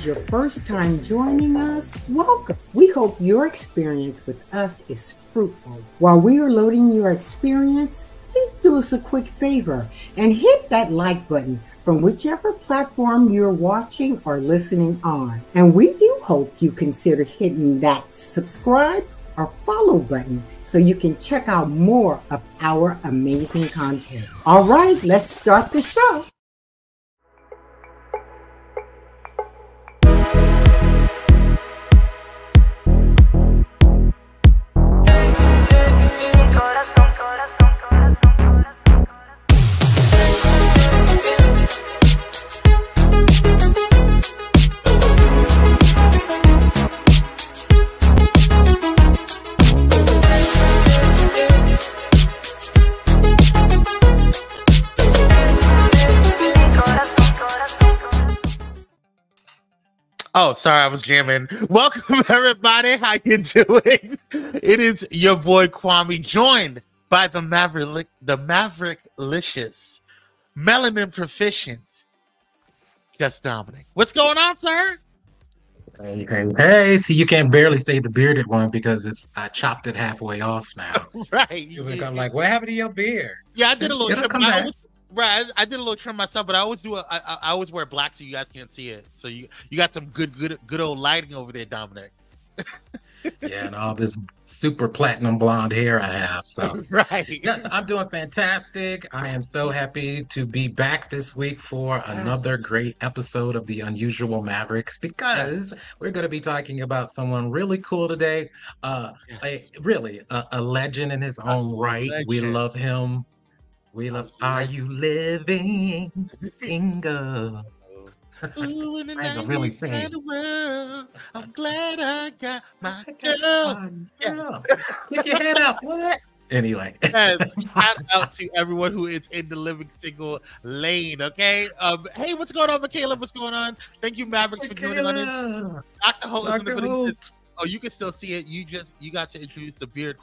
is your first time joining us, welcome. We hope your experience with us is fruitful. While we are loading your experience, please do us a quick favor and hit that like button from whichever platform you're watching or listening on. And we do hope you consider hitting that subscribe or follow button so you can check out more of our amazing content. All right, let's start the show. Oh, sorry, I was jamming. Welcome, everybody. How you doing? It is your boy Kwame, joined by the Maverick, the Maverick Licious, Melanin Proficient, Just Dominic. What's going on, sir? Hey, hey, hey! See, you can't barely say the bearded one because it's I chopped it halfway off now. right. You I'm like, what happened to your beard? Yeah, I did a little. It'll come back. Right, I, I did a little trim myself, but I always do. A, I, I always wear black so you guys can't see it. So you you got some good good good old lighting over there, Dominic. Yeah, and all this super platinum blonde hair I have. So right. yes, I'm doing fantastic. I am so happy to be back this week for another great episode of the Unusual Mavericks because we're going to be talking about someone really cool today. Uh, a, really a, a legend in his own right. We love him. We love. Are you living single? Ooh, in I ain't really 90s sing. kind of world, I'm glad I got my girl. my girl. Pick your head up. What? Anyway. Yes, shout out to everyone who is in the living single lane. Okay. Um. Hey, what's going on, Michaela? What's going on? Thank you, Mavericks, for joining on. Michaela. Dr. Holt is in the Dr. building. Holt. Oh, you can still see it. You just you got to introduce the beard.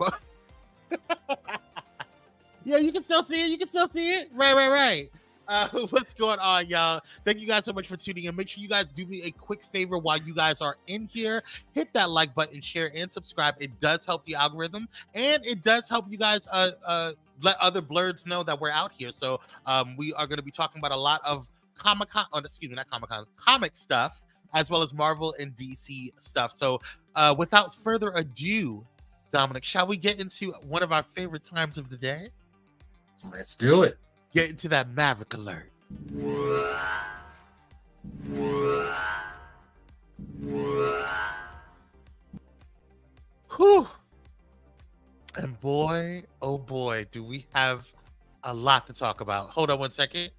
Yeah, you can still see it. You can still see it. Right, right, right. Uh, what's going on, y'all? Thank you guys so much for tuning in. Make sure you guys do me a quick favor while you guys are in here. Hit that like button, share, and subscribe. It does help the algorithm, and it does help you guys uh uh let other blerds know that we're out here. So um we are going to be talking about a lot of Comic Con. Oh, excuse me, not Comic Con, comic stuff as well as Marvel and DC stuff. So, uh, without further ado, Dominic, shall we get into one of our favorite times of the day? Let's do it. Get into that Maverick alert. Whew. And boy, oh boy, do we have a lot to talk about. Hold on one second.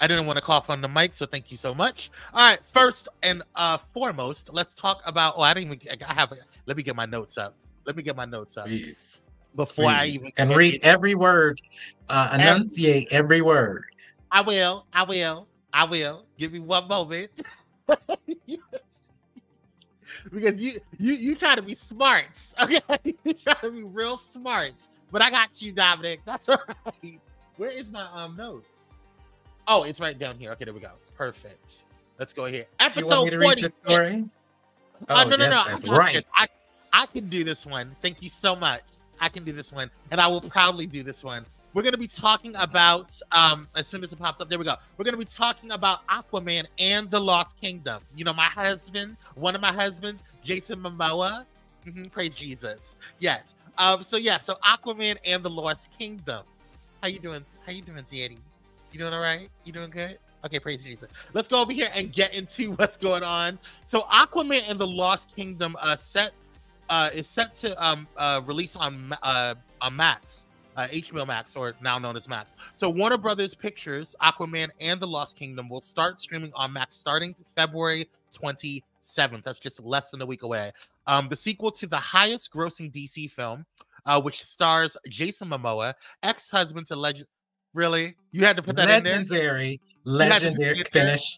I didn't want to cough on the mic, so thank you so much. All right, first and uh foremost, let's talk about. Oh, I didn't even. I have. Let me get my notes up. Let me get my notes up Please. Before I even And read it. every word. Uh, enunciate every word. I will. I will. I will. Give me one moment. because you you you try to be smart. Okay, you try to be real smart. But I got you, Dominic. That's all right. Where is my um notes? Oh, it's right down here. Okay, there we go. Perfect. Let's go here. You Episode want me to read 40. the story? Oh, Oh, no, no, yes, no. That's right. I, I can do this one. Thank you so much. I can do this one. And I will proudly do this one. We're going to be talking about, um, as soon as it pops up, there we go. We're going to be talking about Aquaman and the Lost Kingdom. You know, my husband, one of my husbands, Jason Momoa. Mhm, praise Jesus. Yes. Um, so yeah, so Aquaman and the Lost Kingdom. How you doing? How you doing, Zeddy? You doing all right? You doing good? Okay, praise Jesus. Let's go over here and get into what's going on. So Aquaman and the Lost Kingdom uh set uh is set to um uh release on uh on Max, uh HBO Max or now known as Max. So Warner Brothers Pictures, Aquaman and the Lost Kingdom will start streaming on Max starting February 27th. That's just less than a week away. Um the sequel to the highest grossing DC film uh which stars Jason Momoa, ex-husband to legend Really? You had to put that in there? legendary, legendary. put it there? Finish.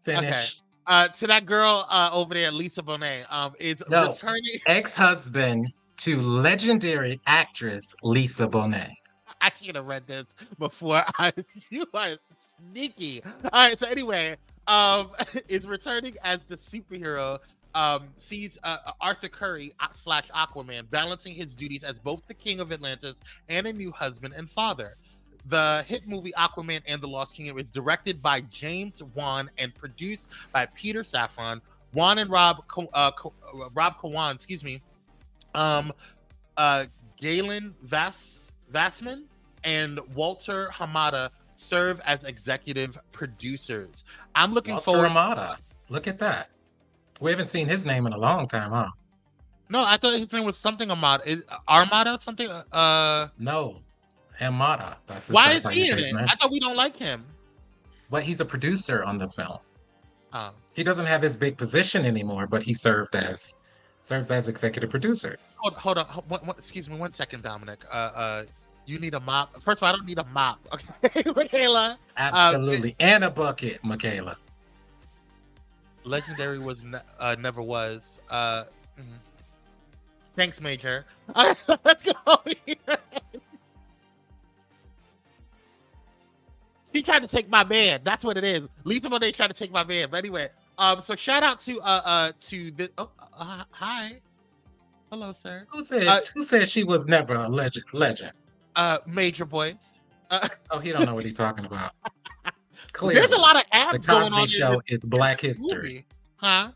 Finish. Uh to that girl uh over there lisa bonet um is No. returning Ex-husband to legendary actress Lisa Bonet. I should have read this before. I, you are sneaky. All right. So anyway, um, is returning as the superhero. Um, sees uh, Arthur Curry uh, slash Aquaman balancing his duties as both the king of Atlantis and a new husband and father. The hit movie Aquaman and the Lost Kingdom is directed by James Wan and produced by Peter Safran. Wan and Rob uh, uh, Rob Cowan, excuse me, um, uh, Galen Vass Vaisman and Walter Hamada serve as executive producers. I'm looking Walter forward. Hamada, look at that. We haven't seen his name in a long time, huh? No, I thought his name was something Armada. Is Armada something? Uh, no, Hamada. That's why is he in it? I thought we don't like him. But he's a producer on the film. Oh. He doesn't have his big position anymore, but he served as serves as executive producer. Hold, hold on, one, one, excuse me one second, Dominic. Uh, uh, you need a mop. First of all, I don't need a mop. Okay, Michaela. Absolutely, and a bucket, Michaela. Legendary was ne- uh, never was. Uh, mm. Thanks, Major. let's go. he tried to take my man. That's what it is. Lethal Monet tried to take my man. But anyway, um, so shout out to uh uh to the oh uh, hi, hello sir. Who said uh, who said she was never a legend? Legend. Uh, Major Boys. Uh, oh, he don't know what he's talking about. Clearly, there's a lot of ads the Cosby. Show is Black History, movie. huh?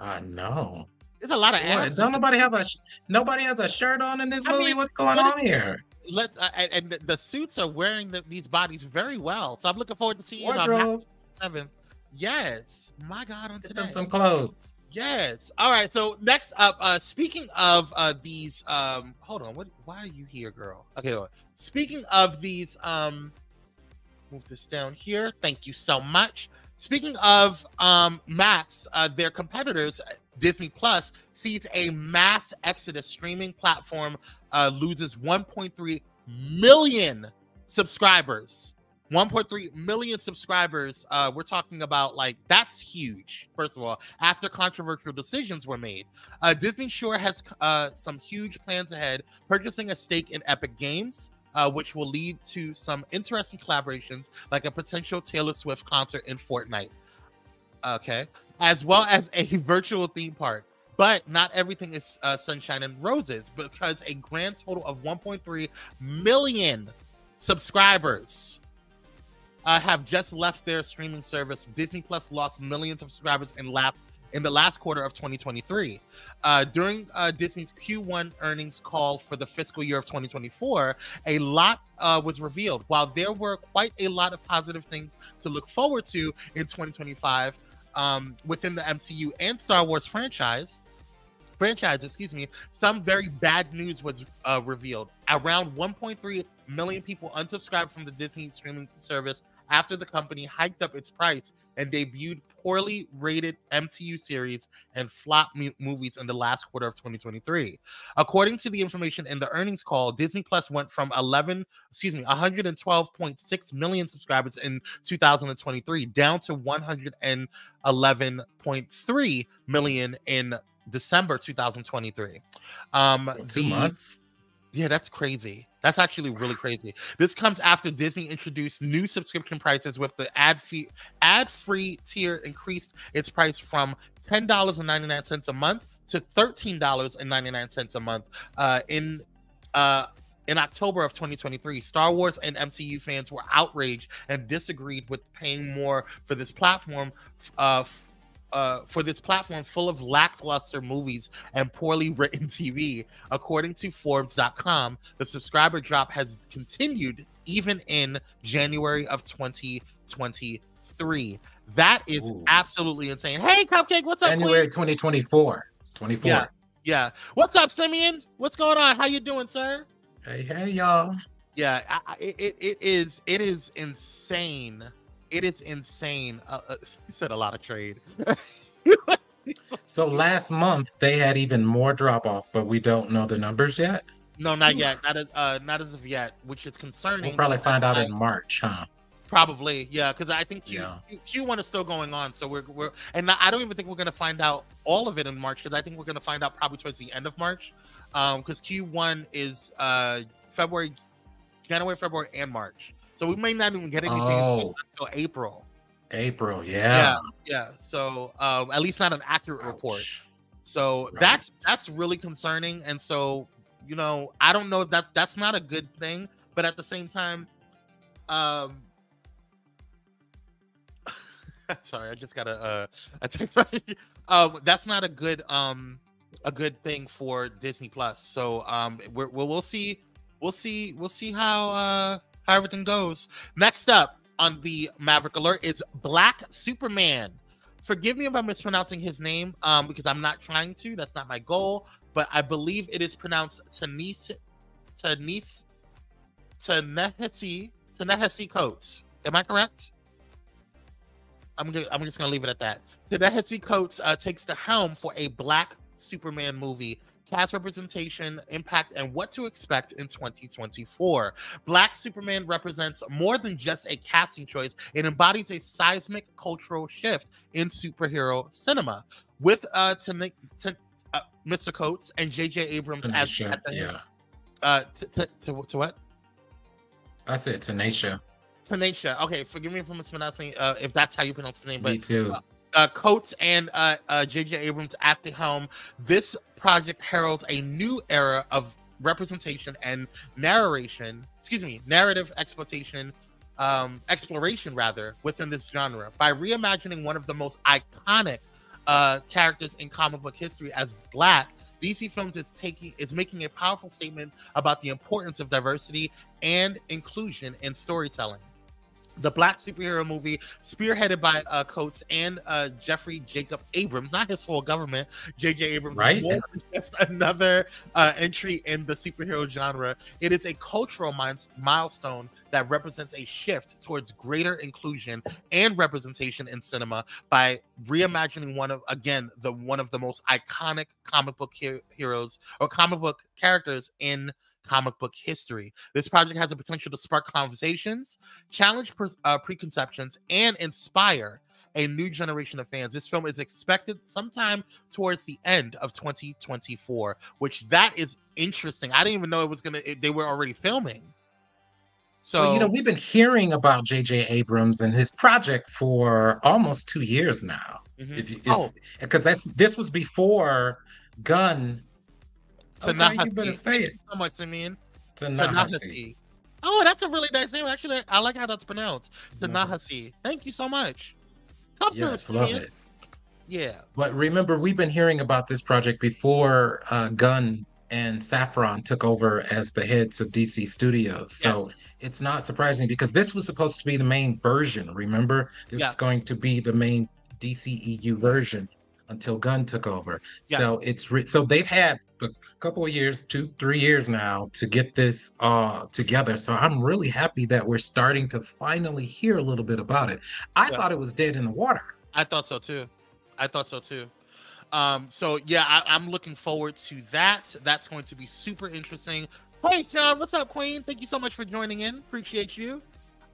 I know. There's a lot of ads. What? Don't nobody have a nobody has a shirt on in this movie? I mean, What's going what on is, here? Let uh, and the, the, suits are wearing the, these bodies very well, so I'm looking forward to seeing Wardrobe. Seven. Yes, my God, on Get today. them some clothes. Yes. All right. So next up, uh, speaking of uh, these, um, hold on. What? Why are you here, girl? Okay. Speaking of these, um, move this down here. Thank you so much. Speaking of um, Max, uh, their competitors, Disney Plus, sees a mass exodus. Streaming platform uh, loses 1.3 million subscribers 1.3 million subscribers. Uh, we're talking about like that's huge. First of all, after controversial decisions were made, uh, Disney sure has uh, some huge plans ahead, purchasing a stake in Epic Games. Uh, which will lead to some interesting collaborations, like a potential Taylor Swift concert in Fortnite. Okay, as well as a virtual theme park. But not everything is uh, sunshine and roses, because a grand total of 1.3 million subscribers uh, have just left their streaming service. Disney Plus lost millions of subscribers in last in the last quarter of 2023. Uh, during uh, Disney's Q1 earnings call for the fiscal year of 2024, a lot uh, was revealed. While there were quite a lot of positive things to look forward to in 2025 um, within the MCU and Star Wars franchise, franchise, excuse me, some very bad news was uh, revealed. Around 1.3 million people unsubscribed from the Disney streaming service after the company hiked up its price and debuted poorly rated MCU series and flop movies in the last quarter of 2023. According to the information in the earnings call, Disney Plus went from 11, excuse me, 112.6 million subscribers in 2023 down to 111.3 million in December 2023. Um, two the, months. Yeah, that's crazy. That's actually really crazy. This comes after Disney introduced new subscription prices with the ad fee ad free tier increased its price from ten dollars and ninety nine cents a month to thirteen dollars and ninety nine cents a month. Uh, in uh, in October of 2023, Star Wars and MCU fans were outraged and disagreed with paying more for this platform. Uh, uh, for this platform full of lackluster movies and poorly written TV. According to Forbes.com, the subscriber drop has continued even in January of 2023. That is Ooh. absolutely insane. Hey, Cupcake, what's up? January 2024. 24. Yeah, yeah. What's up, Simeon? What's going on? How you doing, sir? Hey, hey, y'all. Yeah, I, it, it is it is insane it is insane. Uh, uh, he said a lot of trade. so last month they had even more drop off, but we don't know the numbers yet. No, not yet. Not as uh, not as of yet, which is concerning. We'll probably find out in March, huh? Probably, yeah, because I think Q, yeah. Q one is still going on, so we're we're and I don't even think we're gonna find out all of it in March because I think we're gonna find out probably towards the end of March, um, because Q one is uh February January, February, and March. So we may not even get anything Oh. until April. April, Yeah, yeah. yeah. So um, at least not an accurate report. So Right. that's that's really concerning. And so you know, I don't know if that's that's not a good thing, but at the same time, um, sorry, I just got a uh, a text. um, that's not a good um a good thing for Disney Plus. So um, we're, we'll we'll see we'll see we'll see how uh how everything goes. Next up on the Maverick Alert is Black Superman. Forgive me if I'm mispronouncing his name, um, because I'm not trying to. That's not my goal. But I believe it is pronounced Tanise, Tanise, Ta-Nehisi, Ta-Nehisi Coates. Am I correct? I'm gonna, I'm just gonna leave it at that. Ta-Nehisi Coates uh, takes the helm for a Black Superman movie. Cast representation, impact, and what to expect in 2024. Black Superman represents more than just a casting choice. It embodies a seismic cultural shift in superhero cinema. With uh, Tana- T- uh Mr. Coates and J.J. Abrams as Tanisha, at the yeah. uh, t- t- to, to what? I said Tanisha. Tanisha. Okay, forgive me for mispronouncing. Uh, if that's how you pronounce the name, Me but too. uh, Coates and uh, uh, J.J. Abrams at the helm. This project heralds a new era of representation and narration. Excuse me, narrative exploitation, um, exploration rather within this genre by reimagining one of the most iconic uh, characters in comic book history as Black. DC Films is taking is making a powerful statement about the importance of diversity and inclusion in storytelling the black superhero movie spearheaded by uh, Coates and uh, Jeffrey Jacob Abrams, not his full government. J.J. Abrams, Right. just another uh, entry in the superhero genre. It is a cultural milestone that represents a shift towards greater inclusion and representation in cinema by reimagining one of again the one of the most iconic comic book he- heroes or comic book characters in comic book history. This project has the potential to spark conversations, challenge pre- uh, preconceptions, and inspire a new generation of fans. This film is expected sometime towards the end of 2024, which that is interesting. I didn't even know it was gonna. It, they were already filming. So well, you know, we've been hearing about J.J. Abrams and his project for almost two years now. mhm. If you, Oh. because that's this was before Gunn. Okay, Ta-Nehisi. you better say Thank it. you so much, Simeon. Ta-Nehisi. Ta-Nehisi. Oh, that's a really nice name. Actually, I like how that's pronounced. Tanahasi. Thank you so much. Come Yes, love it. Yeah. But remember, we've been hearing about this project before uh, Gunn and Safran took over as the heads of DC Studios. So it's not surprising because this was supposed to be the main version. Remember, this Yeah. is going to be the main DCEU version until Gunn took over. Yeah. So it's re- so they've had a couple of years, two, three years now to get this uh together. So I'm really happy that we're starting to finally hear a little bit about it. I Yeah. thought it was dead in the water. I thought so too. I thought so too. Um, so yeah, I, I'm looking forward to that. That's going to be super interesting. Hey, John, what's up, Queen? Thank you so much for joining in. Appreciate you.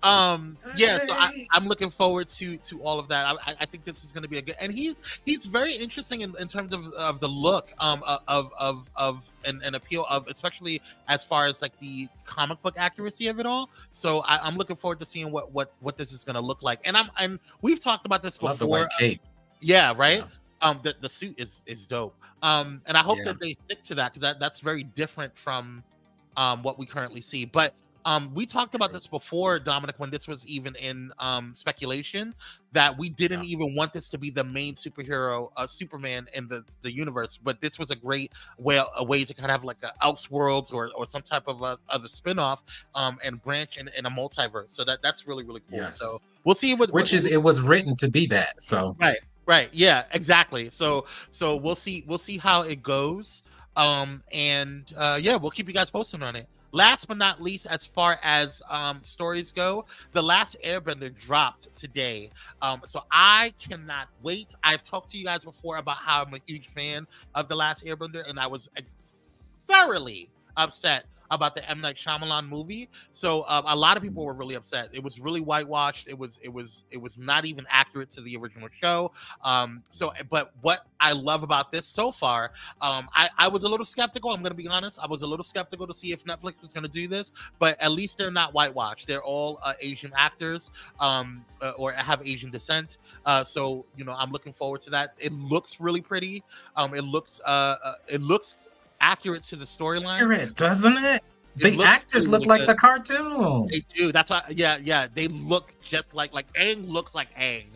Um, yeah, so I, i'm looking forward to to all of that. I, I- I think this is going to be a good, and he he's very interesting in, in terms of, of the look um of of of and, and appeal of especially as far as like the comic book accuracy of it all. So I, I'm looking forward to seeing what what what this is going to look like. And I'm and we've talked about this Love the before. white cape. Yeah, right. Yeah. Um, the, the suit is is dope. Um, and I hope Yeah. that they stick to that because that, that's very different from um what we currently see. But um, we talked about this before, Dominic, when this was even in um speculation that we didn't Yeah. even want this to be the main superhero, uh, Superman in the the universe. But this was a great way a way to kind of have like a Elseworlds or or some type of a other spinoff um and branch in, in a multiverse. So that that's really really cool. Yes. So we'll see what Which what- is it was written to be that. So Right. Right. Yeah, exactly. So so we'll see we'll see how it goes. Um and uh yeah, we'll keep you guys posted on it. Last but not least, as far as um stories go, the last airbender dropped today. Um so I cannot wait. I've talked to you guys before about how I'm a huge fan of the last airbender, and I was ex- thoroughly upset about the M Night Shyamalan movie. So um, a lot of people were really upset. It was really whitewashed. It was it was it was not even accurate to the original show. Um, so, but what I love about this so far, um, I I was a little skeptical. I'm to be honest. I was a little skeptical to see if Netflix was to do this, but at least they're not whitewashed. They're all uh, Asian actors um, uh, or have Asian descent. Uh, so you know, I'm looking forward to that. It looks really pretty. Um, it looks uh, uh it looks accurate to the storyline. Accurate, doesn't it? The actors look like good. the cartoon. They do. That's why. Yeah, yeah. They look just like like Aang looks like Aang.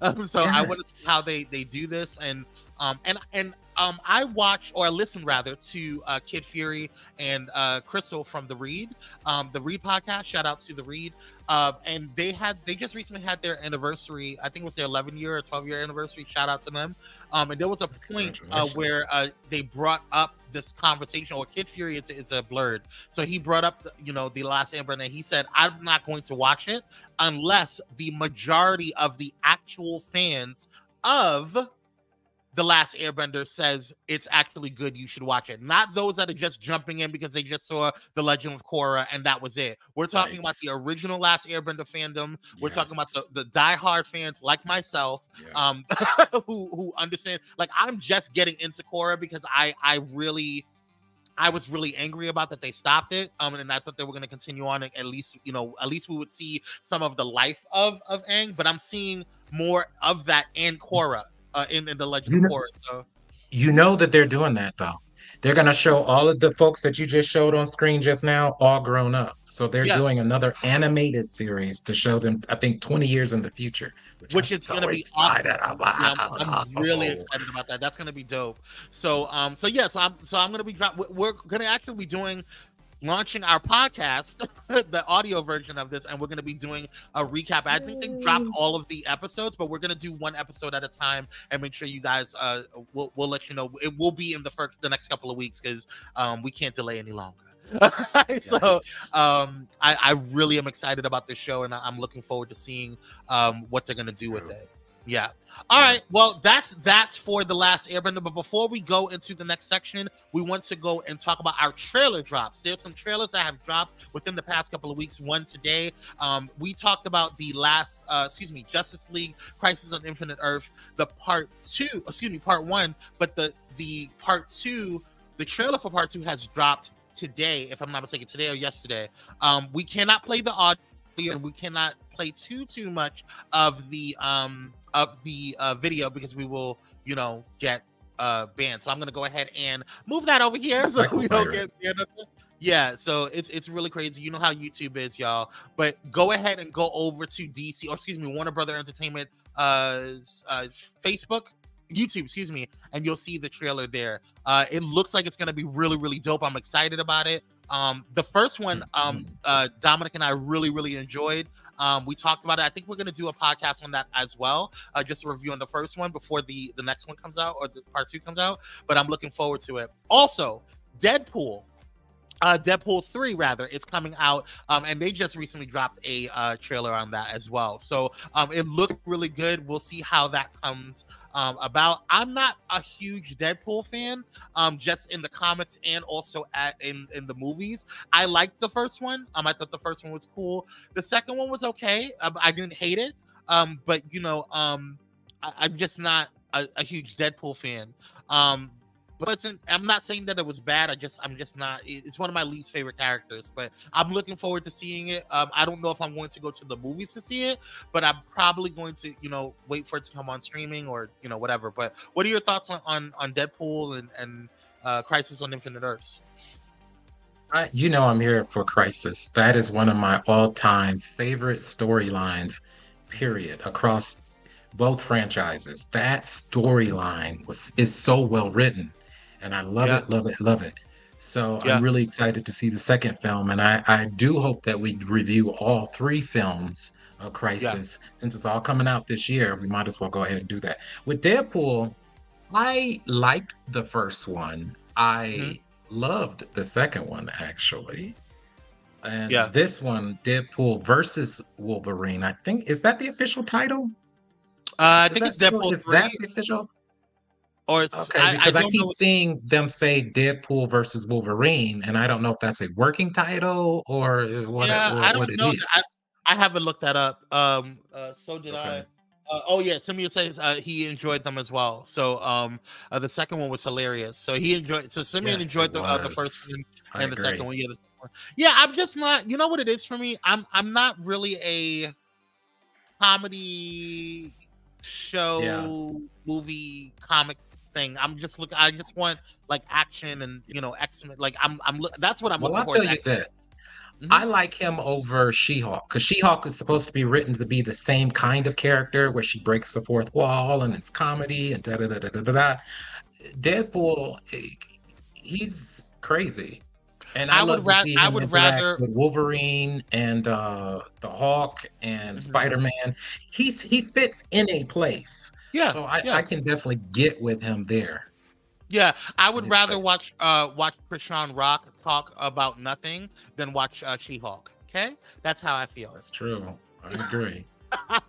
Um, so yes. I want to see how they they do this, and um and and um I watched or I listened rather to uh, Kid Fury and uh, Crystal from the Read, um the Read podcast. Shout out to the Read. Uh, and they had they just recently had their anniversary. I think it was their 11 year or 12 year anniversary. Shout out to them. Um, and there was a point uh, where uh, they brought up this conversation. Or Kid Fury, it's, it's a blerd. So he brought up, the, you know, the last Amber, and he said, "I'm not going to watch it unless the majority of the actual fans of." The last airbender says it's actually good you should watch it not those that are just jumping in because they just saw the legend of korra and that was it we're talking right. about the original last airbender fandom we're yes. talking about the, the die-hard fans like myself yes. um who who understand like i'm just getting into korra because i i really I was really angry about that they stopped it. Um, and I thought they were going to continue on. At least, you know, at least we would see some of the life of of Aang. But I'm seeing more of that and Korra uh, in, in the Legend you of Korra. So. You know that they're doing that though. They're gonna show all of the folks that you just showed on screen just now, all grown up. So they're yeah. doing another animated series to show them, I think, 20 years in the future. Which, which is so gonna be awesome. Yeah, I'm, I'm, really excited about that. That's gonna be dope. So, um, so yeah, so I'm so I'm gonna be we're gonna actually be doing launching our podcast, the audio version of this, and we're going to be doing a recap. I think they dropped all of the episodes, but we're going to do one episode at a time and make sure you guys. Uh, we'll, we'll let you know. It will be in the first, the next couple of weeks because um, we can't delay any longer. so um, I, I, really am excited about this show, and I, am looking forward to seeing um, what they're going to do with it. Yeah. All right. Well, that's that's for the last Airbender. But before we go into the next section, we want to go and talk about our trailer drops. There's some trailers that have dropped within the past couple of weeks. One today. Um, we talked about the last, uh, excuse me, Justice League Crisis on Infinite Earth, the part two, excuse me, part one, but the the part two, the trailer for part two has dropped today, if I'm not mistaken, today or yesterday. Um, we cannot play the audio and we cannot play too too much of the um of the uh, video because we will, you know, get uh banned. So I'm gonna go ahead and move that over here so we don't get banned. Yeah, so it's it's really crazy. You know how YouTube is, y'all. But go ahead and go over to DC, or excuse me, Warner Brother Entertainment uh, uh Facebook, YouTube, excuse me, and you'll see the trailer there. Uh it looks like it's gonna be really, really dope. I'm excited about it. Um, the first one, um, mm-hmm. uh, Dominic and I really, really enjoyed. Um, we talked about it. I think we're gonna do a podcast on that as well, uh, just a review on the first one before the the next one comes out or the part two comes out. But I'm looking forward to it. Also, Deadpool uh deadpool 3 rather it's coming out um and they just recently dropped a uh trailer on that as well. So um it looks really good. We'll see how that comes um about. I'm not a huge deadpool fan um just in the comics and also at in in the movies. I liked the first one. Um i thought the first one was cool. The second one was okay. Um, i didn't hate it. Um but you know um I, am just not a, a huge deadpool fan. Um but I'm not saying that it was bad. I just I'm just not. It's one of my least favorite characters, but I'm looking forward to seeing it. Um, I don't know if I'm going to go to the movies to see it, but I'm probably going to you know wait for it to come on streaming or you know whatever. But what are your thoughts on on, on Deadpool and and uh, Crisis on Infinite Earths? I, you know I'm here for Crisis. That is one of my all-time favorite storylines. Period across both franchises. That storyline was is so well written and I love yeah. it, love it, love it. So yeah. I'm really excited to see the second film, and I, I do hope that we review all three films of Crisis. Yeah. Since it's all coming out this year, we might as well go ahead and do that. With Deadpool, I liked the first one. I mm-hmm. loved the second one actually. And yeah. this one, Deadpool versus Wolverine, I think is that the official title? Uh, I think it's Deadpool. Is that the official? Or it's Okay, because I, don't keep know- seeing them say Deadpool versus Wolverine, and I don't know if that's a working title or uh, what, yeah, what, I don't know. is. I, I haven't looked that up. Um, uh, so did I. Uh, oh yeah, Simeon says uh, he enjoyed them as well. So um, uh, the second one was hilarious. So he enjoyed. So Simeon Yes, enjoyed the uh, the first one I and the second one. Yeah, the second one. yeah. I'm just not. You know what it is for me? I'm I'm not really a comedy show movie comic thing. I'm just look. I just want like action and you know X Men. Like I'm I'm. look- That's what I'm Well, looking I'll tell you this. Mhm. I like him over She-Hulk because She-Hulk is supposed to be written to be the same kind of character where she breaks the fourth wall and it's comedy and da da da da da da. Deadpool, eh, he's crazy, and I, I would love ra- to see I would rather- with Wolverine and uh, the Hawk and Mhm. Spider-Man. He's he fits in a place, Yeah, so I, yeah. I can definitely get with him there. Yeah, I would rather place. watch uh watch Chris Rock talk about nothing than watch uh, She-Hulk. Okay, that's how I feel. That's true. I agree.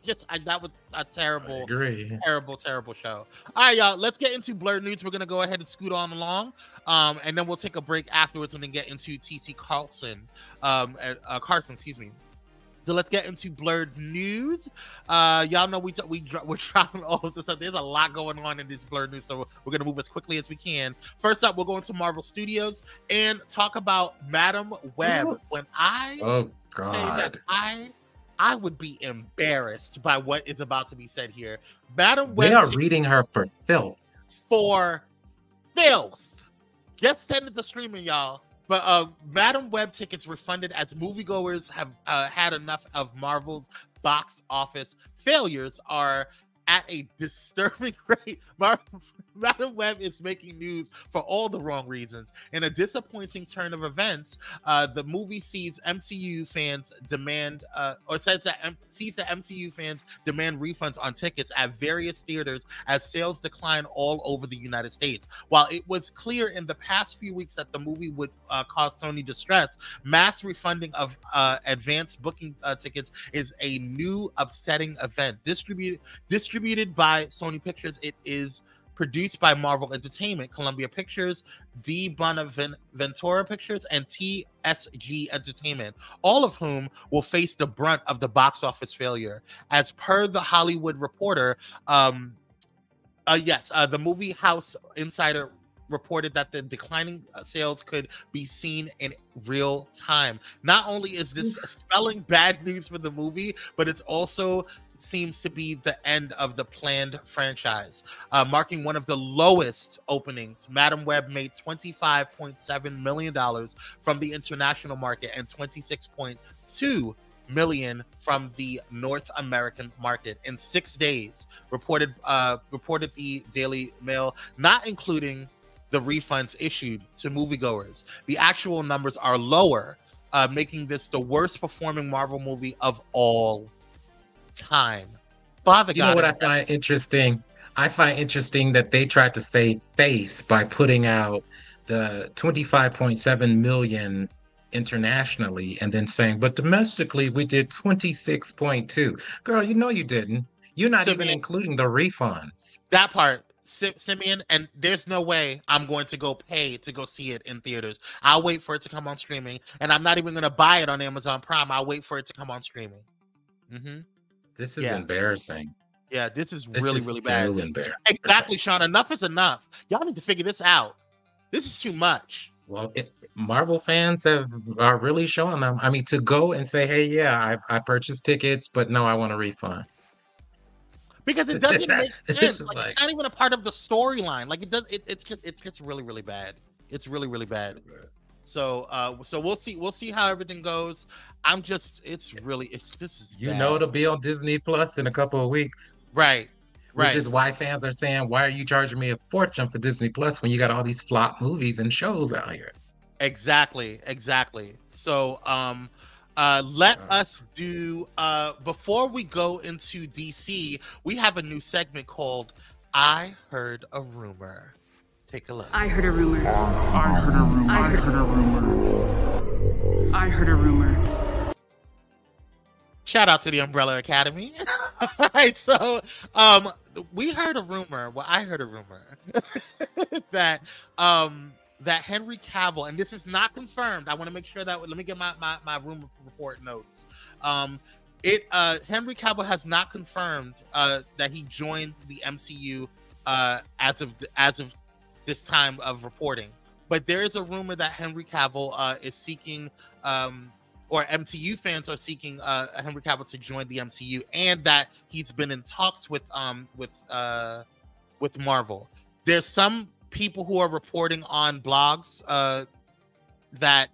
Just I, that was a terrible, terrible, terrible show. All right, y'all. Let's get into blerd news. We're gonna go ahead and scoot on along, um, and then we'll take a break afterwards and then get into TC Carlson, um, uh, Carson. Excuse me. So let's get into blerd news. Uh, y'all know we t- we dro- we're dropping all of this stuff. There's a lot going on in this blerd news, so we're gonna move as quickly as we can. First up, we'll go into Marvel Studios and talk about Madam Web. When I Oh say that God. I I would be embarrassed by what is about to be said here. Madam Web They are reading her for filth. for filth. Just send it to streaming, y'all. But uh, Madam Web tickets refunded as moviegoers have uh, had enough of Marvel's box office failures are at a disturbing rate. Madam Web is making news for all the wrong reasons. In a disappointing turn of events, uh, the movie sees MCU fans demand, uh, or says that M- sees that MCU fans demand refunds on tickets at various theaters as sales decline all over the United States. While it was clear in the past few weeks that the movie would uh, cause Sony distress, mass refunding of uh, advanced booking uh, tickets is a new upsetting event. Distributed distributed by Sony Pictures, it is produced by Marvel Entertainment, Columbia Pictures, di Bonaventura Pictures, and TSG Entertainment, all of whom will face the brunt of the box office failure. As per the Hollywood Reporter, um, uh, yes, uh, the movie house insider reported that the declining uh, sales could be seen in real time. Not only is this spelling bad news for the movie, but it's also seems to be the end of the planned franchise, uh, marking one of the lowest openings. Madam Web made $25.7 million from the international market and 26.2 million from the North American market in six days. Reported uh, reported the Daily Mail, not including the refunds issued to moviegoers. The actual numbers are lower, uh, making this the worst performing Marvel movie of all time. Father You God, know what I find interesting? I find interesting that they tried to save face by putting out the 25.7 million internationally and then saying, but domestically we did 26.2. Girl, you know you didn't. You're not So even including the refunds. that part. Sim- Simeon, and there's no way I'm going to go pay to go see it in theaters. I'll wait for it to come on streaming, and I'm not even going to buy it on Amazon Prime. I'll wait for it to come on streaming. hmm This is Yeah. embarrassing. Yeah, this is This really, is really so bad. embarrassing. Exactly, Sean. Enough is enough. Y'all need to figure this out. This is too much. Well, it, Marvel fans have are really showing them. I mean, to go and say, "Hey, yeah, I, I purchased tickets, but no, I want a refund." Because it doesn't make sense. Like, like- it's not even a part of the storyline. Like it does. It, it's just it's just really, really bad. It's really, really bad. So, uh, so we'll see. We'll see how everything goes. I'm just. It's really. It's this is. You bad. know, it'll be on Disney Plus in a couple of weeks. right. Right. Which is why fans are saying, "Why are you charging me a fortune for Disney Plus when you got all these flop movies and shows out here?" Exactly, exactly. So, um, uh, let us do. Uh, before we go into DC, we have a new segment called "I Heard a Rumor." Take a look. I heard a rumor. I heard a rumor. I I heard- heard a rumor. I heard a rumor. Shout out to the Umbrella Academy. All right, so um, we heard a rumor. Well, I heard a rumor that um that Henry Cavill, and this is not confirmed. I want to make sure that let me get my my, my rumor report notes. Um, it uh Henry Cavill has not confirmed uh that he joined the MCU uh as of as of this time of reporting. But there is a rumor that Henry Cavill uh is seeking um or MCU fans are seeking uh Henry Cavill to join the MCU and that he's been in talks with um with uh with Marvel. There's some people who are reporting on blogs uh that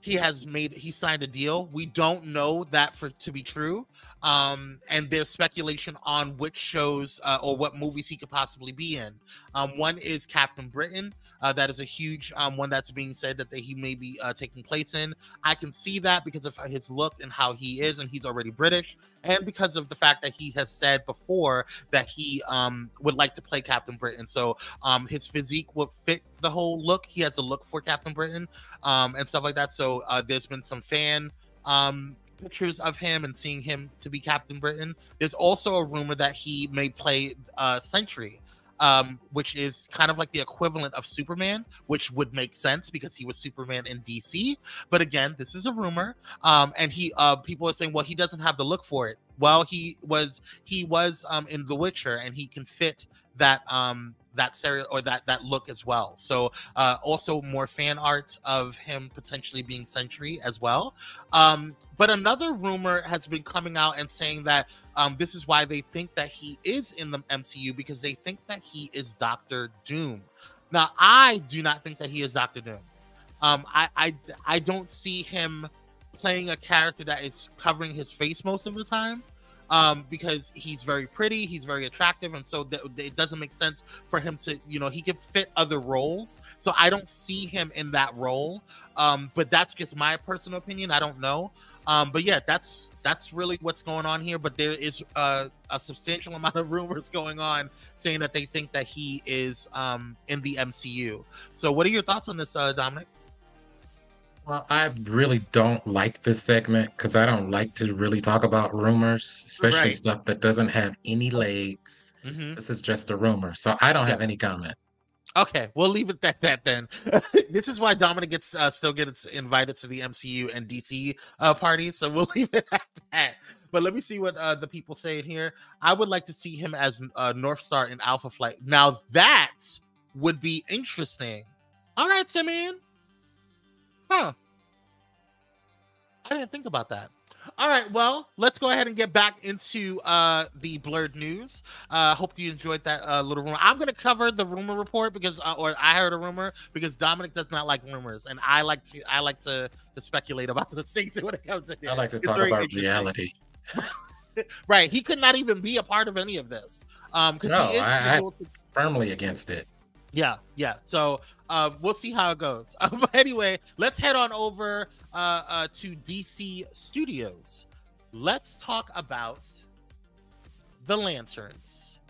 he has made he signed a deal. We don't know that for to be true. Um, and there's speculation on which shows uh, or what movies he could possibly be in. Um, one is Captain Britain. Uh, that is a huge um, one that's being said that, he may be uh, taking place in. I can see that because of his look and how he is, and he's already British, and because of the fact that he has said before that he um, would like to play Captain Britain. So um, his physique would fit the whole look. He has a look for Captain Britain um, and stuff like that. So uh, there's been some fan um, pictures of him and seeing him to be Captain Britain. There's also a rumor that he may play uh, Sentry um, which is kind of like the equivalent of Superman, which would make sense because he was Superman in DC. But again, this is a rumor, um, and he uh, people are saying, well, he doesn't have the look for it. Well, he was he was um, in The Witcher, and he can fit that um that stereo or that that look as well. So uh, also more fan art of him potentially being Sentry as well. Um, but another rumor has been coming out and saying that um, this is why they think that he is in the MCU because they think that he is Doctor Doom. Now I do not think that he is Doctor Doom. Um, I, I I don't see him playing a character that is covering his face most of the time um, because he's very pretty, he's very attractive, and so th- it doesn't make sense for him to, you know, he can fit other roles. So I don't see him in that role. Um, but that's just my personal opinion. I don't know. Um, but yeah, that's that's really what's going on here. But there is uh, a substantial amount of rumors going on saying that they think that he is um, in the MCU. So, what are your thoughts on this, uh, Dominic? Well, I really don't like this segment because I don't like to really talk about rumors, especially Right. stuff that doesn't have any legs. hmm This is just a rumor, so I don't have any comment. Okay, we'll leave it at that then. this is why Dominic gets uh, still gets invited to the MCU and DC uh, parties, so we'll leave it at that. But let me see what uh, the people say in here. I would like to see him as uh, North Star in Alpha Flight. Now that would be interesting. All right, Simeon. Huh. I didn't think about that. All right, well, let's go ahead and get back into uh, the blerd news. Uh, hope you enjoyed that uh, little rumor. I'm going to cover the rumor report because, uh, or I heard a rumor because Dominic does not like rumors, and I like to, I like to, to speculate about those things when it comes to. I like to It's talk about reality. Right, he could not even be a part of any of this. Um, because No, he is I- I- to Firmly against it. Yeah, yeah. So uh, we'll see how it goes. but anyway, let's head on over uh, uh, to DC Studios. Let's talk about the Lanterns.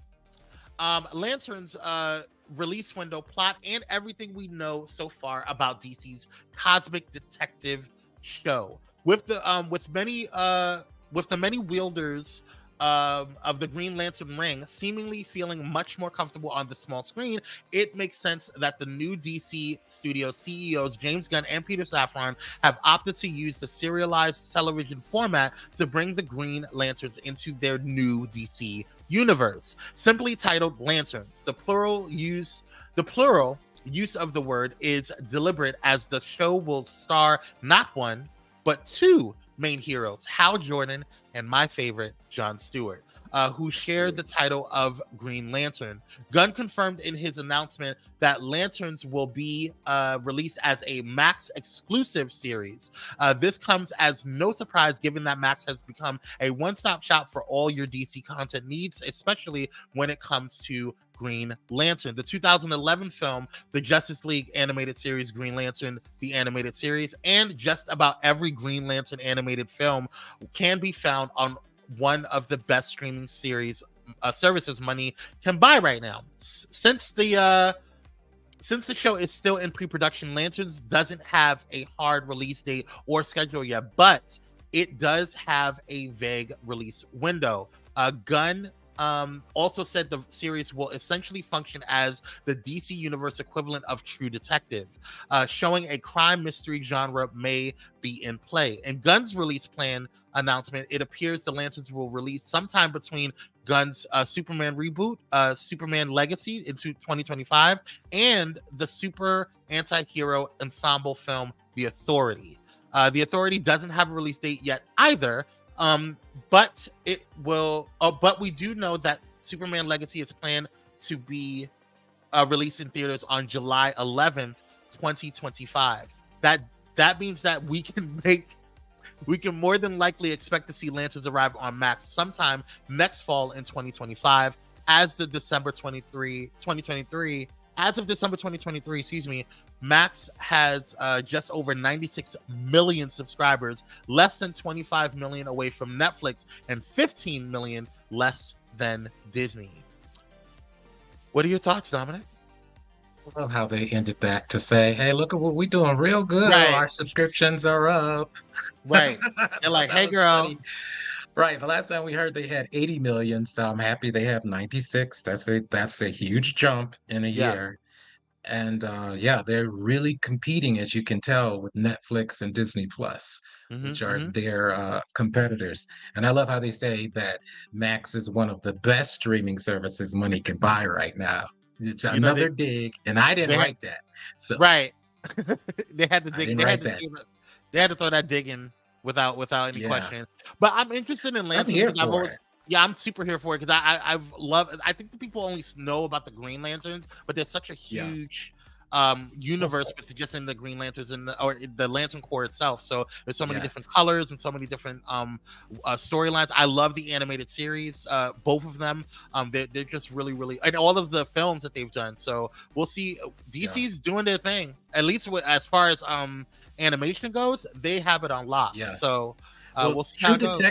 Um, Lanterns uh, release window plot and everything we know so far about DC's cosmic detective show. With the um, with many uh, with the many wielders um, of the Green Lantern ring seemingly feeling much more comfortable on the small screen, it makes sense that the new DC studio CEOs James Gunn and Peter Safran have opted to use the serialized television format to bring the Green Lanterns into their new DC universe. Simply titled Lanterns, the plural use the plural use of the word is deliberate as the show will star not one but two main heroes, Hal Jordan and my favorite, John Stewart, uh, who shared the title of Green Lantern. Gunn confirmed in his announcement that Lanterns will be uh, released as a Max exclusive series. Uh, this comes as no surprise given that Max has become a one stop shop for all your DC content needs, especially when it comes to Green Lantern. The 2011 film, the Justice League animated series Green Lantern, the animated series, and just about every Green Lantern animated film can be found on one of the best streaming series uh, services money can buy right now. S- since the uh since the show is still in pre-production, Lanterns doesn't have a hard release date or schedule yet, but it does have a vague release window. Uh, Gunn um, also said the series will essentially function as the DC Universe equivalent of True Detective, uh, showing a crime mystery genre may be in play. In Gunn's release plan announcement, it appears the Lanterns will release sometime between Gunn's uh, Superman reboot, uh, Superman Legacy into 2025, and the super anti hero ensemble film, The Authority. Uh, the Authority doesn't have a release date yet either, um, but it will. Uh, but we do know that Superman Legacy is planned to be uh, released in theaters on July 11th, 2025. That that means that we can make we can more than likely expect to see Lanterns arrive on Max sometime next fall in 2025 as the December 23 2023 as of December 2023, excuse me, Max has uh, just over 96 million subscribers, less than 25 million away from Netflix, and 15 million less than Disney. What are your thoughts, Dominic? I love how they ended that to say, "Hey, look at what we're doing, real good. Right. Our subscriptions are up." Right. They're like, "Hey, girl." funny. Right. The last time we heard they had 80 million, so I'm happy they have 96. That's a that's a huge jump in a Yeah. year. And uh yeah, they're really competing, as you can tell, with Netflix and Disney Plus, Mhm, which are mhm. their uh competitors. And I love how they say that Max is one of the best streaming services money can buy right now. It's You another they- dig, and I didn't like that. So Right. they had to dig. They had to, they had to throw that dig in without without any Yeah. question. But I'm interested in I'm here because I've for always it. Yeah, I'm super here for it because I, I I've loved. I think the people only know about the Green Lanterns, but there's such a Yeah. huge um universe with just in the Green Lanterns and the, or the Lantern Corps itself. So there's so many different colors and so many different um uh, storylines. I love the animated series, uh both of them. Um, they're, they're just really really and all of the films that they've done. So we'll see. DC's doing their thing at least with, as far as um animation goes. They have it on lock. Yeah. So uh, Well, we'll see how True it goes.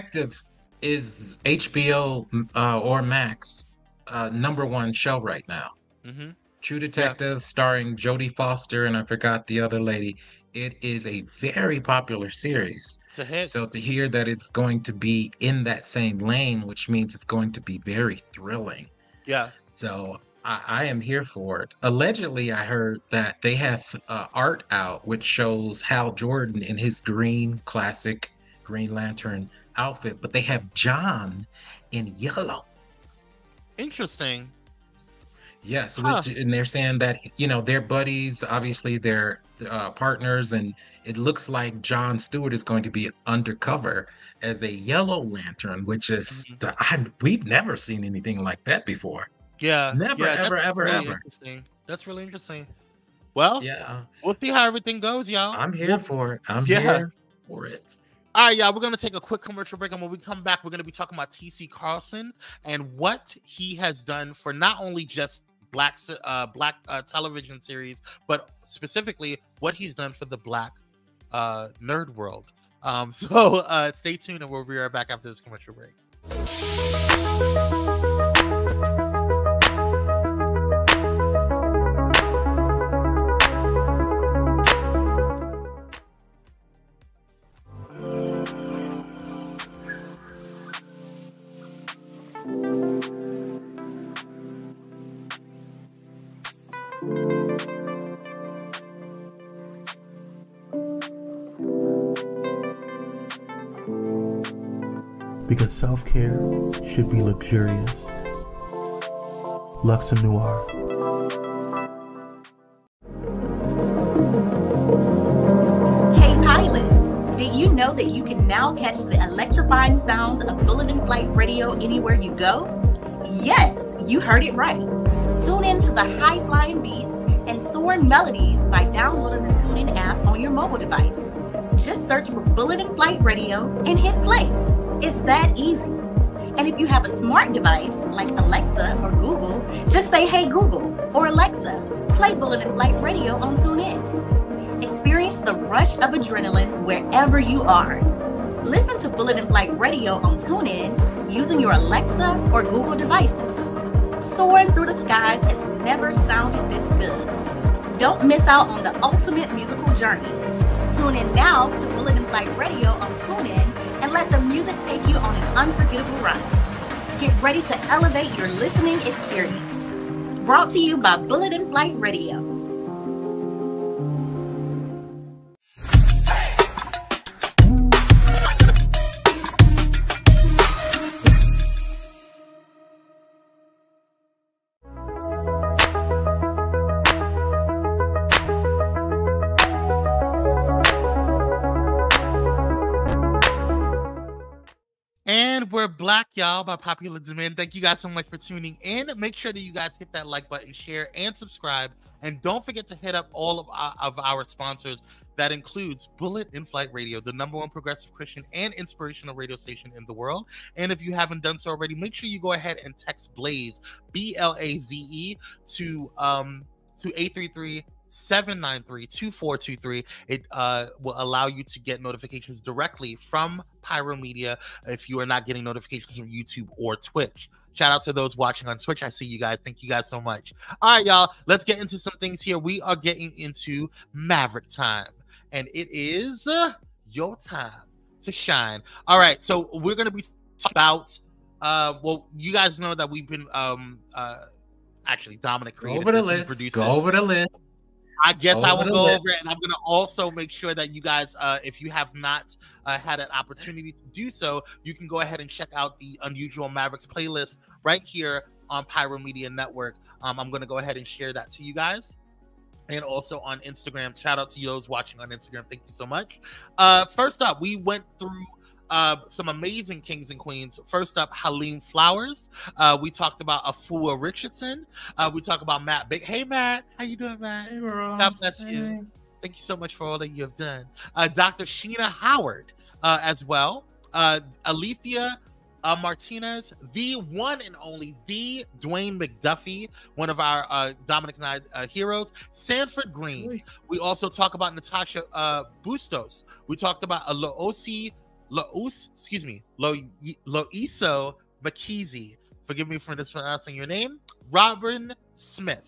Is HBO uh, or Max uh, number one show right now. hmm True Detective, starring Jodie Foster and I forgot the other lady. It is a very popular series. It's a hit. So to hear that it's going to be in that same lane, which means it's going to be very thrilling. yeah. So I, I am here for it. Allegedly, I heard that they have uh, art out which shows Hal Jordan in his green classic Green Lantern outfit, but they have John in yellow. Interesting. Yes, Huh. which, and they're saying that you know they're buddies. Obviously, they're uh, partners, and it looks like John Stewart is going to be undercover as a Yellow Lantern, which is I, we've never seen anything like that before. Yeah. Never, yeah, ever, ever, really ever. Interesting. That's really interesting. Well, Yeah, we'll see how everything goes, y'all. I'm here We'll- for it. I'm Yeah. here for it. All right, y'all. We're gonna take a quick commercial break, and when we come back, we're gonna be talking about TC Carson and what he has done for not only just black uh, black uh, television series, but specifically what he's done for the black uh, nerd world. Um, so uh, stay tuned, and we'll be right back after this commercial break. Luxurious. Luxem Noir. Hey pilots, did you know that you can now catch the electrifying sounds of Bulletin Flight Radio anywhere you go? Yes, you heard it right. Tune in to the high flying beats and soaring melodies by downloading the TuneIn app on your mobile device. Just search for Bulletin Flight Radio and hit play. It's that easy. And if you have a smart device like Alexa or Google, just say, Hey Google or Alexa, play Bullet Bulletin Flight Radio on TuneIn. Experience the rush of adrenaline wherever you are. Listen to Bullet Bulletin Flight Radio on TuneIn using your Alexa or Google devices. Soaring through the skies has never sounded this good. Don't miss out on the ultimate musical journey. Tune in now to Bullet Bulletin Flight Radio on TuneIn and let the music take you on an unforgettable ride. Get ready to elevate your listening experience. Brought to you by Bullet in Flight Radio. Black, y'all, by popular demand. Thank you guys so much for tuning in. Make sure that you guys hit that like button, share, and subscribe. And don't forget to hit up all of our, of our sponsors. That includes Bullet in Flight Radio, the number one progressive Christian and inspirational radio station in the world. And if you haven't done so already, make sure you go ahead and text Blaze, B L A Z E, to um to 833 793 2423. It uh, will allow you to get notifications directly from Pyro Media if you are not getting notifications from YouTube or Twitch. Shout out to those watching on Twitch. I see you guys. Thank you guys so much. All right, y'all. Let's get into some things here. We are getting into Maverick time, and it is uh, your time to shine. All right. So we're going to be about, uh, well, you guys know that we've been, um, uh, actually, Dominic Go over the list. Go over the list. I guess I will go over it, and I'm gonna also make sure that you guys, uh, if you have not uh, had an opportunity to do so, you can go ahead and check out the Unusual Mavericks playlist right here on Pyro Media Network. Um, I'm gonna go ahead and share that to you guys. And also on Instagram. Shout out to those watching on Instagram. Thank you so much. Uh, first up, we went through uh, some amazing kings and queens. First up, Halim Flowers. Uh, we talked about Afua Richardson. Uh, we talked about Matt Big. Hey, Matt. How you doing, Matt? God bless you. Thank you so much for all that you have done. Uh, Dr. Sheena Howard uh, as well. Uh, Alitha uh, Martinez, the one and only, the Dwayne McDuffie, one of our uh, Dominic and I uh, heroes. Sanford Greene. We also talk about Natasha uh, Bustos. We talked about a Loos, excuse me, Lo, Loiso Makizi. Forgive me for mispronouncing your name. Robin Smith.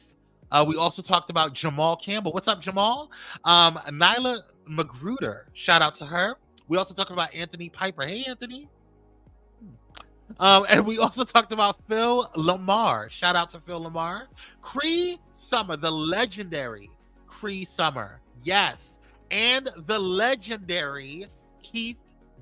Uh, we also talked about Jamal Campbell. What's up, Jamal? Um, Nilah Magruder. Shout out to her. We also talked about Anthony Piper. Hey, Anthony. Um, and we also talked about Phil LaMarr. Shout out to Phil LaMarr. Cree Summer, the legendary Cree Summer. Yes. And the legendary Keith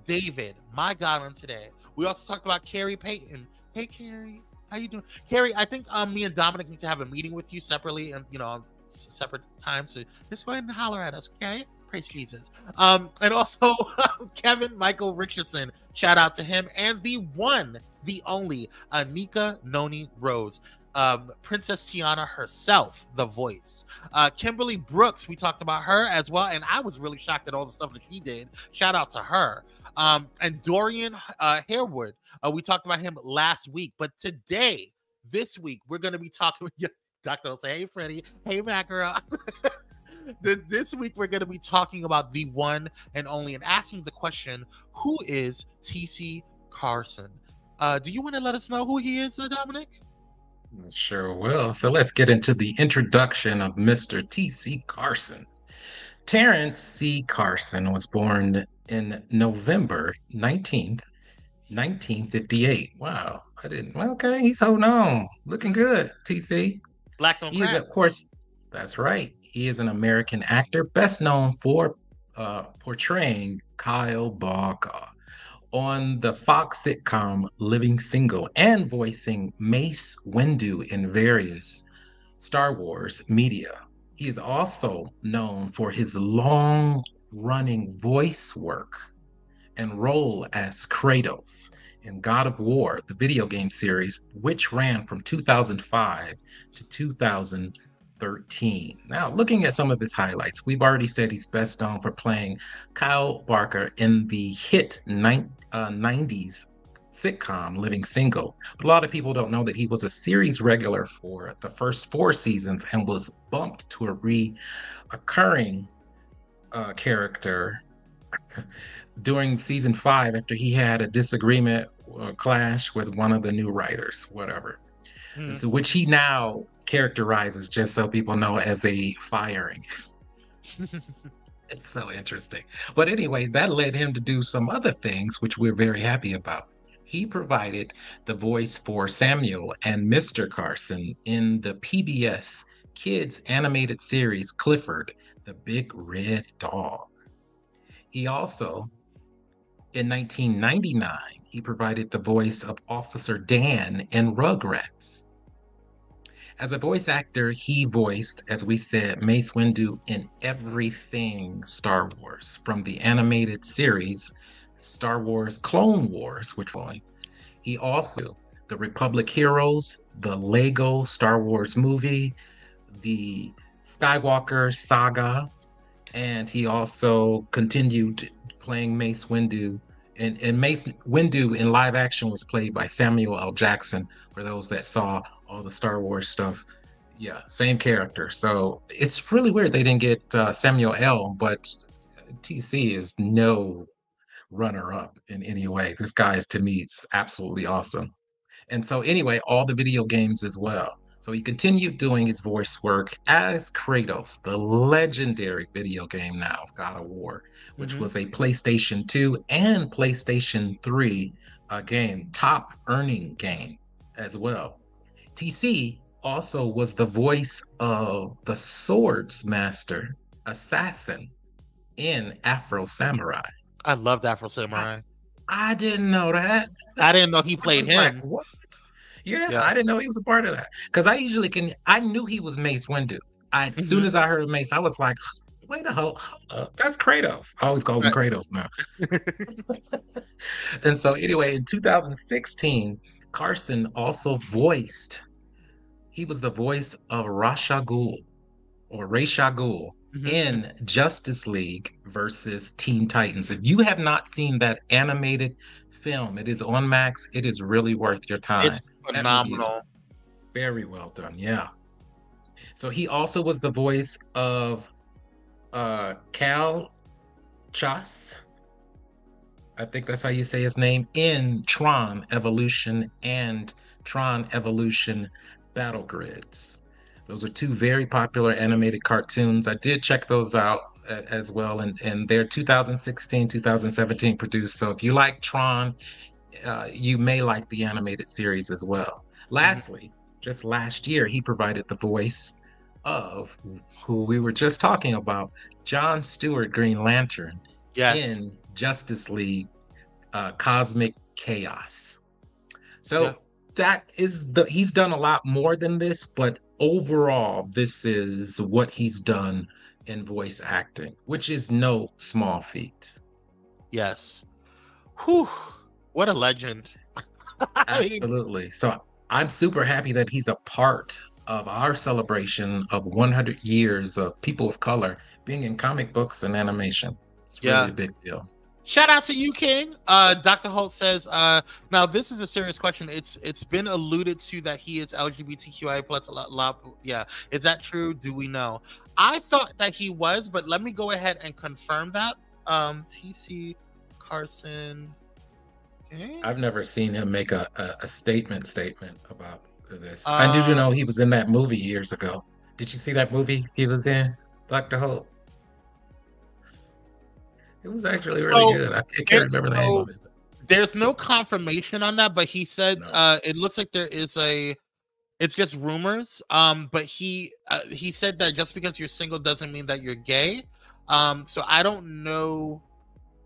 David. My God, on today. We also talked about Khary Payton. Hey, Khary. How you doing? Khary, I think um, me and Dominic need to have a meeting with you separately and, you know, separate times. So just go ahead and holler at us, okay? Praise Jesus. Um, and also Kevin Michael Richardson. Shout out to him. And the one, the only, Anika Noni Rose. Um, Princess Tiana herself, the voice. Uh, Kimberly Brooks, we talked about her as well, and I was really shocked at all the stuff that she did. Shout out to her. Um, and Dorian uh, Harewood, uh, we talked about him last week, but today, this week, we're going to be talking with you. Will say, "Hey, Freddie. Hey, Macro." Th- this week, we're going to be talking about the one and only, and asking the question: Who is TC Carson? Uh, do you want to let us know who he is, uh, Dominic? Sure will. So let's get into the introduction of Mr. T.C. Carson. Terrence C. Carson was born in November 19th, 1958. Wow. I didn't. well, Okay, he's holding on. Looking good, TC. Black on He is, of course, that's right. He is an American actor, best known for uh, portraying Kyle Barker on the Fox sitcom Living Single and voicing Mace Windu in various Star Wars media. He is also known for his long running voice work and role as Kratos in God of War, the video game series, which ran from 2005 to 2013. Now, looking at some of his highlights, we've already said he's best known for playing Kyle Barker in the hit nine, uh, 90s sitcom Living Single. But a lot of people don't know that he was a series regular for the first four seasons and was bumped to a reoccurring uh, character during season five after he had a disagreement or clash with one of the new writers, whatever. Hmm. So, which he now characterizes, just so people know, as a firing. It's so interesting. But anyway, that led him to do some other things, which we're very happy about. He provided the voice for Samuel and Mr. Carson in the PBS kids animated series Clifford, the Big Red Dog. He also, in 1999, he provided the voice of Officer Dan in Rugrats. As a voice actor, he voiced, as we said, Mace Windu in everything Star Wars, from the animated series Star Wars Clone Wars, which one? He also the Republic Heroes, the Lego Star Wars movie, the Skywalker saga, and he also continued playing Mace Windu. And, and Mace Windu in live action was played by Samuel L. Jackson. For those that saw all the Star Wars stuff, yeah, same character. So it's really weird they didn't get uh, Samuel L. But TC is no runner up in any way. This guy is to me, it's absolutely awesome. And so anyway, all the video games as well. So he continued doing his voice work as Kratos, the legendary video game now of God of War, which Mhm. was a PlayStation 2 and PlayStation 3 uh, game, top earning game as well. TC also was the voice of the Swords Master Assassin in Afro Samurai. I loved Afro Samurai. I didn't know that. I didn't know he I played was like, him. what? Yeah, Yeah. I didn't know he was a part of that. Because I usually can. I knew he was Mace Windu. I, As soon Mhm. as I heard Mace, I was like, wait a hold, hold up, that's Kratos. I always call him Kratos now. and so anyway, in 2016, Carson also voiced. He was the voice of Ra's al Ghul or Raisha Ghul Mhm. in Justice League versus Teen Titans. If you have not seen that animated film, it is on Max. It is really worth your time. It's phenomenal. Very well done. Yeah. So he also was the voice of uh Cal Chas. I think that's how you say his name in Tron Evolution and Tron Evolution Battle Grids. Those are two very popular animated cartoons. I did check those out as well, and, and they're 2016, 2017 produced. So if you like Tron, uh, you may like the animated series as well. Lastly, just last year, he provided the voice of who we were just talking about, John Stewart Green Lantern Yes. in Justice League uh, Cosmic Chaos. So Yeah. that is the he's done a lot more than this, but overall, this is what he's done in voice acting, which is no small feat. Yes. Whew. What a legend. Absolutely. So I'm super happy that he's a part of our celebration of 100 years of people of color being in comic books and animation. It's really Yeah. a big deal. Shout out to you, King. Uh, Dr. Holt says, uh, now this is a serious question. It's it's been alluded to that he is LGBTQI plus a lot, lot. Yeah, is that true? Do we know? I thought that he was, but let me go ahead and confirm that. Um, TC Carson. Okay. I've never seen him make a, a, a statement statement about this. I did you know he was in that movie years ago. Did you see that movie he was in, Dr. Holt? It was actually really So, good. I can't, remember the name of it. There's no confirmation on that, but he said No. uh, it looks like there is a. It's just rumors. Um, but he uh, he said that just because you're single doesn't mean that you're gay. Um, so I don't know.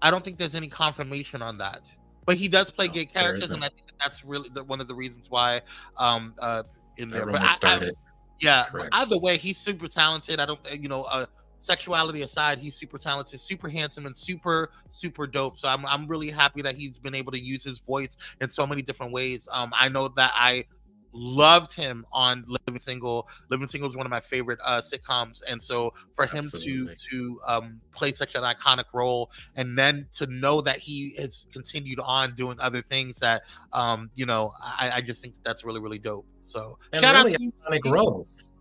I don't think there's any confirmation on that. But he does play No, gay characters, and I think that that's really the, one of the reasons why. Um, uh, in there, but I- I- started. yeah, Correct. either way, he's super talented. I don't, you know, uh, sexuality aside, he's super talented, super handsome, and super, super dope. So I'm, I'm really happy that he's been able to use his voice in so many different ways. Um, I know that I loved him on Living Single. Living Single is one of my favorite uh, sitcoms, and so for him Absolutely. to to um, play such an iconic role, and then to know that he has continued on doing other things that, um, you know, I, I just think that's really, really dope. So And shout really out to iconic roles.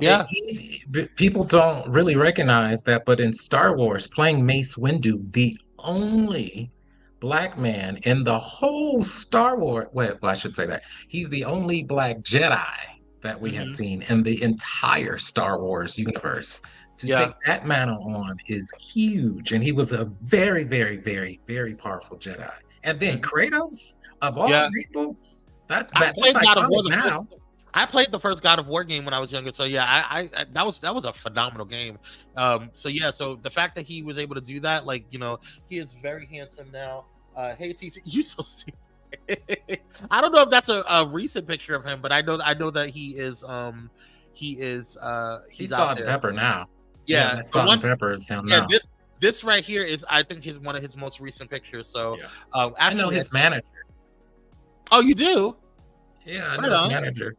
Yeah. He- people don't really recognize that, but in Star Wars, playing Mace Windu, the only black man in the whole Star Wars, well, I should say that he's the only black Jedi that we have Mhm. seen in the entire Star Wars universe. To Yeah. take that mantle on is huge, and he was a very, very, very, very powerful Jedi. And then Kratos, of all Yeah. people, that, I that played that's God of War iconic the now. first, I played the first God of War game when I was younger, so yeah, I, I, that was that was a phenomenal game. Um, so yeah, so the fact that he was able to do that, like you know, he is very handsome now. Uh, hey TC, you so stupid. I don't know if that's a, a recent picture of him, but I know I know that he is um he is uh He's he's out there. pepper now. Yeah, the salt one- and pepper him yeah, now. this this right here is I think his one of his most recent pictures. So Yeah. uh, I know his manager. oh, you do? Yeah, I Right know his on. manager.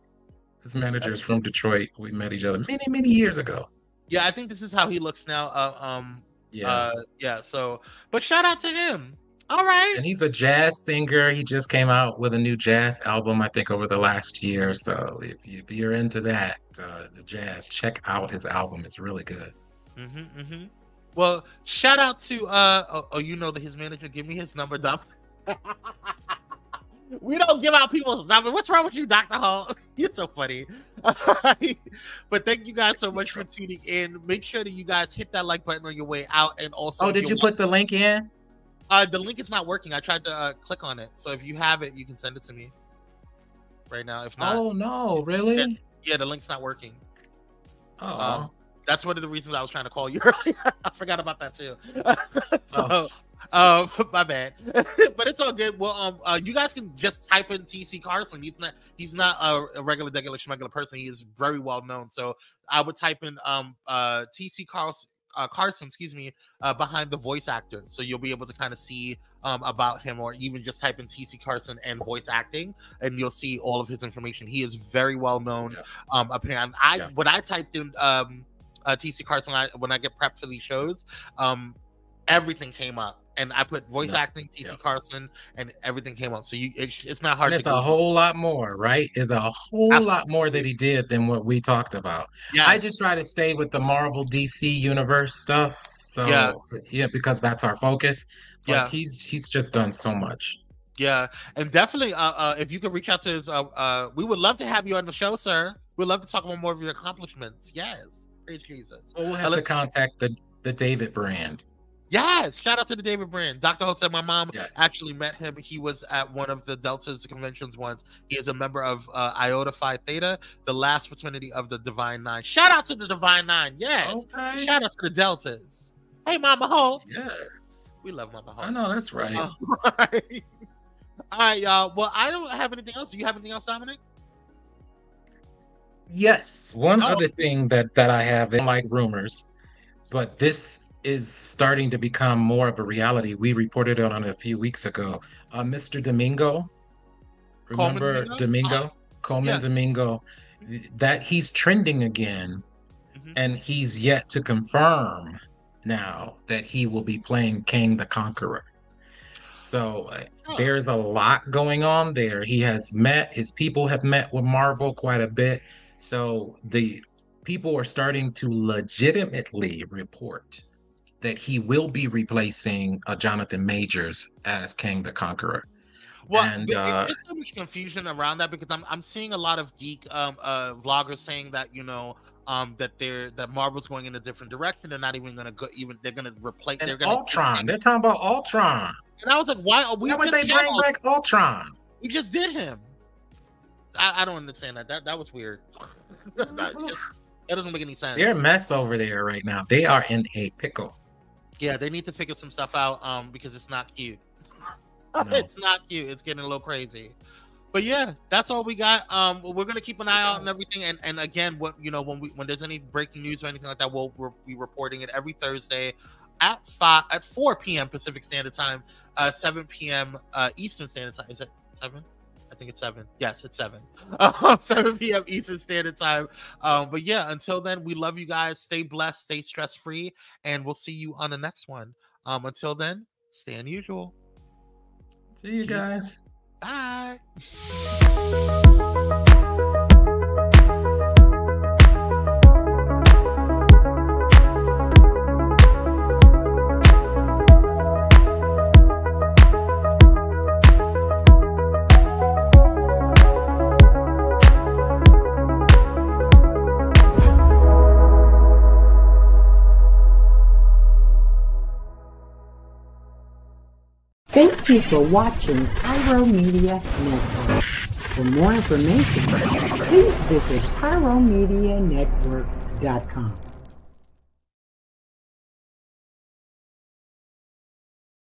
His manager is from Detroit. We met each other many, many years ago. Yeah, I think this is how he looks now. Uh, um, Yeah. uh, yeah. So, but shout out to him. All right. and he's a jazz singer. He just came out with a new jazz album, I think, over the last year. So if, you, if you're into that, uh, the jazz, check out his album. It's really good. Mm-hmm, mm-hmm. Well, shout out to uh oh, oh you know that his manager give me his number, Dump. we don't give out people's number. What's wrong with you, Dr. Hall? You're so funny. but thank you guys so much for tuning in. Make sure that you guys hit that like button on your way out. And also, Oh, did you put the link in? uh the link is not working. I tried to uh, click on it. So if you have it, you can send it to me right now. If not, Oh no, really? yeah, the link's not working. Oh, Um, that's one of the reasons I was trying to call you earlier. I forgot about that too. so, Oh. Um, my bad. but it's all good. Well, um, uh, you guys can just type in TC Carson. He's not he's not a, a regular, regular, regular person. He is very well known. So I would type in um uh TC Carson. Uh, Carson, excuse me, uh, behind the voice actor, so you'll be able to kind of see um, about him, or even just type in TC Carson and voice acting, and you'll see all of his information. He is very well known. Yeah. Um, apparently, I Yeah. when I typed in um, uh, TC Carson, I, when I get prepped for these shows, um, everything came up, and I put voice Yeah. acting TC Yeah. Carson, and everything came up. So you, it's, it's not hard and it's a whole lot more, right? It's a whole Absolutely. lot more that he did than what we talked about. Yes. I just try to stay with the Marvel DC universe stuff. So Yeah. yeah, because that's our focus. But Yeah. he's he's just done so much. Yeah, and definitely, uh, uh, if you could reach out to his, uh, uh, we would love to have you on the show, sir. We'd love to talk about more of your accomplishments. Yes, praise Jesus. Well, we'll have to contact the the David brand. Yes, shout out to the David Brand. Dr. Holt said my mom Yes. actually met him. He was at one of the Delta's conventions once. He is a member of uh, Iota Phi Theta, the last fraternity of the Divine Nine. Shout out to the Divine Nine. Yes. Okay. Shout out to the Deltas. Hey, Mama Holt. Yes. We love Mama Holt. I know that's right. All right. All right, y'all. Well, I don't have anything else. Do you have anything else, Dominic? Yes, one Oh. other thing that that I have in like rumors, but this is starting to become more of a reality. We reported it on it a few weeks ago. Uh, Mr. Domingo, Colman remember Domingo? Domingo, Uh-huh. Colman Yeah. Domingo, that he's trending again, Mhm. and he's yet to confirm now that he will be playing Kang the Conqueror. So uh, there's a lot going on there. He has met, his people have met with Marvel quite a bit. So the people are starting to legitimately report that he will be replacing uh, Jonathan Majors as Kang the Conqueror. Well, And, th- uh, there's so much confusion around that because I'm I'm seeing a lot of geek um uh vloggers saying that you know um that they're that Marvel's going in a different direction. They're not even gonna go even they're gonna replace they're gonna Ultron, they're talking about Ultron. And I was like, why are we Why would they bring Ul- back Ultron? we just did him. I, I don't understand that. That that was weird. that, just- that doesn't make any sense. They're a mess over there right now. They are in a pickle. Yeah, they need to figure some stuff out um because it's not cute. No. it's not cute. It's getting a little crazy. But yeah, that's all we got. Um we're gonna keep an eye out and everything. And and again, what you know, when we when there's any breaking news or anything like that, we'll, we'll be reporting it every Thursday at five at 4 p.m. Pacific Standard Time, uh 7 p.m. uh Eastern Standard Time. Is it seven? I think it's seven. Yes, it's seven. Uh, 7 p.m. Eastern Standard Time. Um, but yeah, until then, we love you guys. Stay blessed, stay stress free, and we'll see you on the next one. Um, until then, stay unusual. See you guys. Bye. Thank you for watching Pyro Media Network. For more information, please visit pyromedianetwork.com.